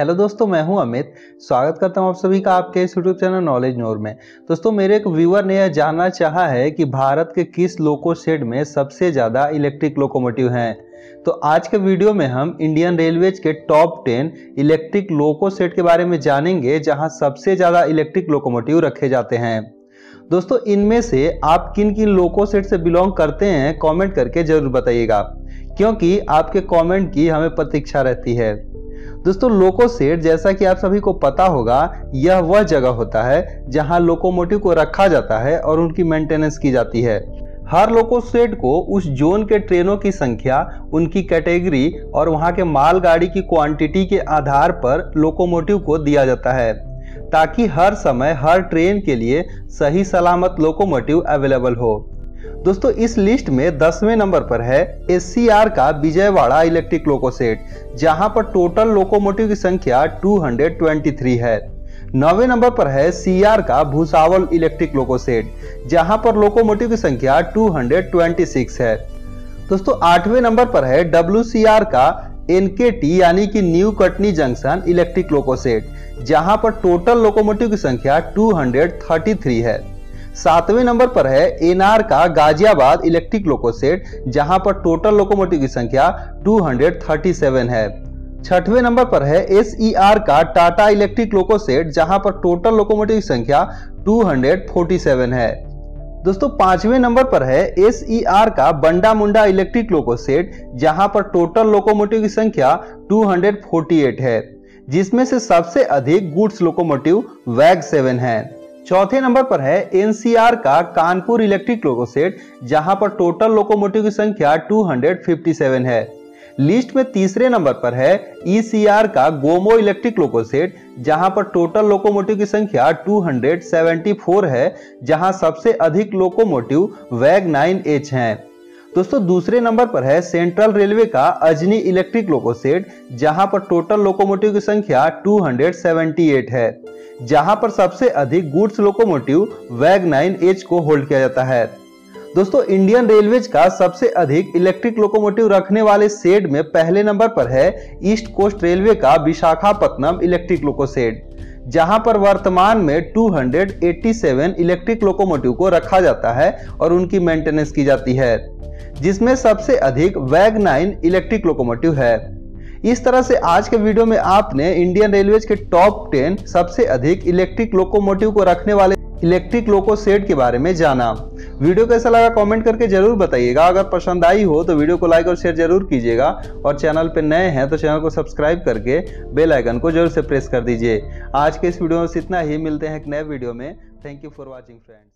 Hello दोस्तों, मैं हूँ अमित। स्वागत करता हूँ आप सभी का आपके इस यूट्यूब चैनल नॉलेज नोर में। दोस्तों, मेरे एक व्यूअर ने यह जानना चाहा है कि भारत के किस लोको शेड में सबसे ज़्यादा इलेक्ट्रिक लोकोमोटिव हैं। तो आज के वीडियो में हम इंडियन रेलवेज के top ten electric loco shed के बारे में जानेंगे, जहाँ सबसे ज़्यादा इलेक्ट्रिक लोकोमोटिव रखे जाते हैं। दोस्तों, इनमें से आप किन किन लोको सेट से बिलोंग करते हैं कमेंट करके ज़रूर बताइएगा। क्योंकि आपके कमेंट की हमें प्रतीक्षा रहती है। दोस्तों लोको सेट जैसा कि आप सभी को पता होगा, यह वह जगह होता है जहाँ लोकोमोटिव को रखा जाता है और उनकी मेंटेनेंस की जाती है। हर लोको सेट को उस जोन के ट्रेनों की संख्या, उनकी कैटेगरी और वहाँ के मालगाड़ी की क्वांटिटी के आधार पर लोकोमोटिव को दिया जाता है, ताकि हर समय हर ट्रेन के लिए सही सलामत लोकोमोटिव अवेलेबल हो। दोस्तों, इस लिस्ट में दसवें नंबर पर है एससीआर का विजयवाड़ा इलेक्ट्रिक लोको सेट जहाँ पर टोटल लोकोमोटिव की संख्या 223 है। नौवे नंबर पर है सीआर का भूसावल इलेक्ट्रिक लोको सेट जहाँ पर लोकोमोटिव की संख्या 226 है। दोस्तों, आठवें नंबर पर है डब्ल्यू का एनकेटी यानी कि New Katni junction electric loco shed जहाँ पर टोटल लोकोमोटिव की संख्या 233 है। सातवें नंबर पर है एनआर का गाजियाबाद इलेक्ट्रिक लोको सेट जहाँ पर टोटल लोकोमोटिव की संख्या 237 है। छठवें नंबर पर है एस का टाटा इलेक्ट्रिक लोको सेट जहाँ पर टोटल लोकोमोटिव की संख्या 247 है। दोस्तों, पाँचवें नंबर पर है एसईआर का बंडा मुंडा इलेक्ट्रिक लोको सेट जहाँ पर टोटल लोकोमोटिव की संख्या 248 है, जिसमें से सबसे अधिक गुड्स लोकोमोटिव वैग सेवन है। चौथे नंबर पर है एनसीआर का कानपुर इलेक्ट्रिक लोको सेट जहाँ पर टोटल लोकोमोटिव की संख्या 257 है। लिस्ट में तीसरे नंबर पर है ईसीआर का गोमो इलेक्ट्रिक लोको सेट जहाँ पर टोटल लोकोमोटिव की संख्या 274 है, जहाँ सबसे अधिक लोकोमोटिव वैग 9H हैं। दोस्तों, दूसरे नंबर पर है सेंट्रल रेलवे का अजनी इलेक्ट्रिक लोको सेट जहाँ पर टोटल लोकोमोटिव की संख्या 278 है। जहाँ पर सबसे अधिक गुड्स लोकोमोटिव वैग नाइन एच को होल्ड किया जाता है। दोस्तों, इंडियन रेलवेज का सबसे अधिक इलेक्ट्रिक लोकोमोटिव रखने वाले सेड में पहले नंबर पर है ईस्ट कोस्ट रेलवे का विशाखापत्तनम इलेक्ट्रिक लोको सेड जहाँ पर वर्तमान में 287 इलेक्ट्रिक लोकोमोटिव को रखा जाता है और उनकी मेंटेनेंस की जाती है। जिसमें सबसे अधिक वैग नाइन इलेक्ट्रिक लोकोमोटिव है। इस तरह से आज के वीडियो में आपने इंडियन रेलवेज के टॉप टेन सबसे अधिक इलेक्ट्रिक लोकोमोटिव को रखने वाले इलेक्ट्रिक लोको सेट के बारे में जाना। वीडियो कैसा लगा कमेंट करके ज़रूर बताइएगा। अगर पसंद आई हो तो वीडियो को लाइक और शेयर ज़रूर कीजिएगा। और चैनल पर नए हैं तो चैनल को सब्सक्राइब करके बेल आइकन को ज़रूर से प्रेस कर दीजिए। आज के इस वीडियो में इतना ही। मिलते हैं एक नए वीडियो में। Thank you for watching friends